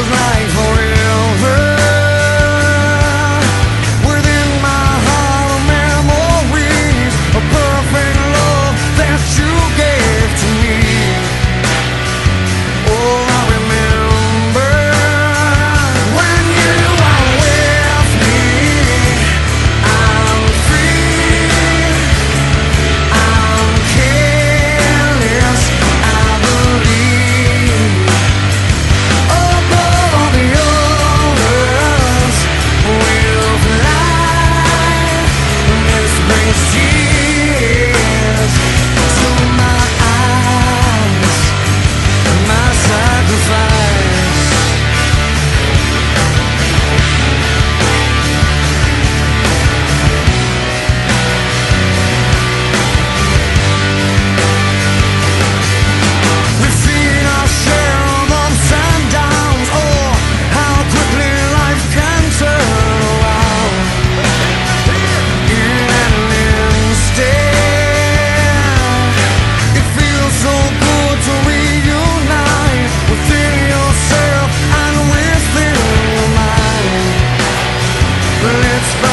feels like Let's